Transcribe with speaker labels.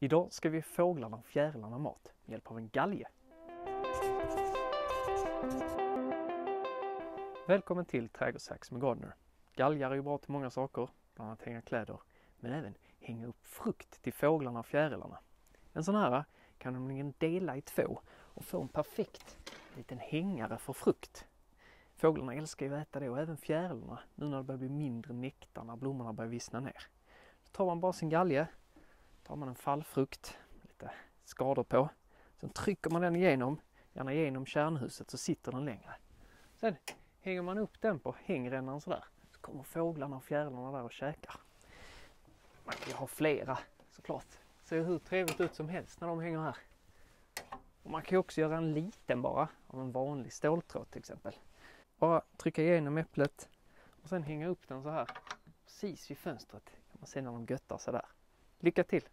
Speaker 1: Idag ska vi ge fåglarna och fjärilarna mat med hjälp av en galge. Välkommen till Trädgårdshacks med Gardner. Galgar är ju bra till många saker, bland annat hänga kläder, men även hänga upp frukt till fåglarna och fjärilarna. En sån här kan du nämligen dela i två och få en perfekt liten hängare för frukt. Fåglarna älskar ju att äta det och även fjärilarna nu när det börjar bli mindre nektar när blommorna börjar vissna ner. Då tar man bara sin galge, tar man en fallfrukt, lite skador på. Sen trycker man den igenom, gärna igenom kärnhuset så sitter den längre. Sen hänger man upp den på hängrännan sådär så kommer fåglarna och fjärilarna där och käkar. Man kan ju ha flera såklart. Ser hur trevligt ut som helst när de hänger här. Och man kan ju också göra en liten bara av en vanlig ståltråd till exempel. Bara trycka igenom äpplet och sen hänga upp den så här precis vid fönstret. kan man se när de göttar sig där. Lycka till!